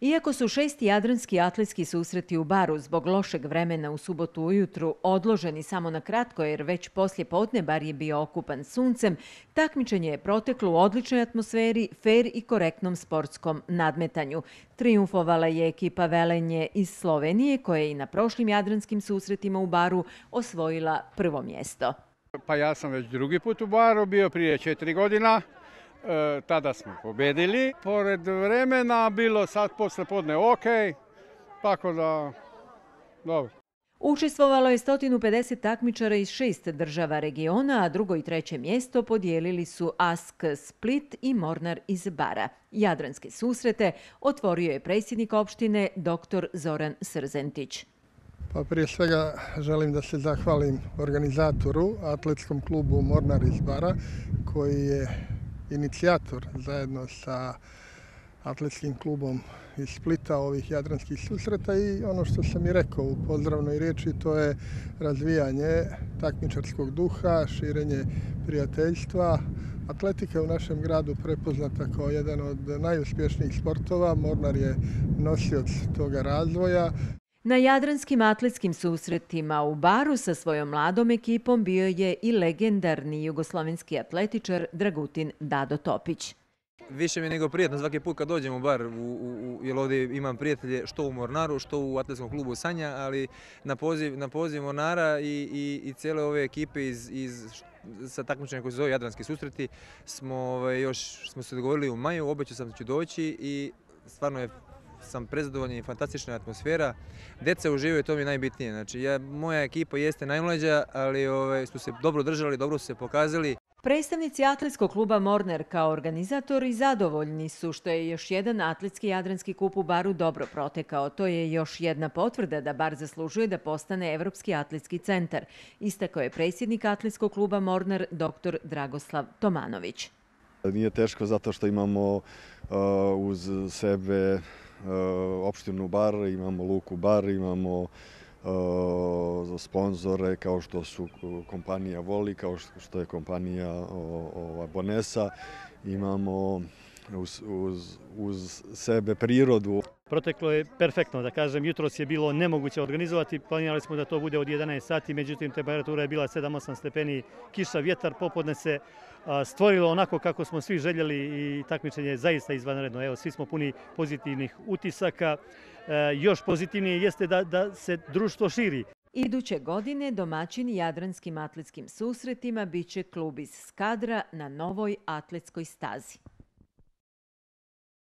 Iako su šesti jadranski atletski susreti u baru zbog lošeg vremena u subotu ujutru odloženi samo na kratko jer već poslije podne bar je bio okupan suncem, takmičenje je proteklo u odličnoj atmosferi, fer i korektnom sportskom nadmetanju. Triumfovala je ekipa Velenje iz Slovenije koja je i na prošlim jadranskim susretima u baru osvojila prvo mjesto. Pa ja sam već drugi put u baru bio prije četiri godina. E, tada smo pobedili. Pored vremena bilo sad posle podne ok, tako da dobro. Učestvovalo je 150 takmičara iz šest država regiona, a drugo i treće mjesto podijelili su Ask Split i Mornar iz Bara. Jadranske susrete otvorio je predsjednik opštine dr. Zoran Srzentić. Pa prije svega želim da se zahvalim organizatoru, atletskom klubu Mornar iz Bara, koji je inicijator zajedno sa atletskim klubom iz Splita ovih jadranskih susreta i ono što sam i rekao u pozdravnoj riječi to je razvijanje takmičarskog duha, širenje prijateljstva. Atletika je u našem gradu prepoznata kao jedan od najuspješnijih sportova. Mornar je nosioc toga razvoja. Na jadranskim atletskim susretima u Baru sa svojom mladom ekipom bio je i legendarni jugoslovenski atletičar Dragutin Dado Topić. Više mi je nego prijatno svaki put kad dođem u bar, jer ovdje imam prijatelje što u Mornaru, što u atletskom klubu Sanja, ali na poziv, na poziv Mornara i, i, cijele ove ekipe iz, iz sa takmičenjem koji se zove Jadranski susreti smo ovaj, još smo se dogovorili u maju, obećao sam da ću doći i stvarno je sam prezadovoljan i fantastična atmosfera. Deca uživaju, to mi je najbitnije. Znači, ja, moja ekipa jeste najmlađa, ali ove, ovaj, su se dobro držali, dobro su se pokazali. Predstavnici atletskog kluba Morner kao organizatori zadovoljni su što je još jedan atletski jadranski kup u baru dobro protekao. To je još jedna potvrda da bar zaslužuje da postane Evropski atletski centar. Istakao je predsjednik atletskog kluba Morner dr. Dragoslav Tomanović. Nije teško zato što imamo uh, uz sebe opštinu Bar, imamo Luku Bar, imamo eh, sponzore kao što su kompanija Voli, kao što je kompanija Bonesa. Imamo uz sebe prirodu. Proteklo je perfektno, da kažem, jutros je bilo nemoguće organizovati, planirali smo da to bude od 11 sati, međutim temperatura je bila 7-8 stepeni, kiša, vjetar, popodne se stvorilo onako kako smo svi željeli i takmičenje je zaista izvanredno. Evo, svi smo puni pozitivnih utisaka. E, još pozitivnije jeste da, da se društvo širi. Iduće godine domaćini Jadranskim atletskim susretima bit će klub iz Skadra na novoj atletskoj stazi.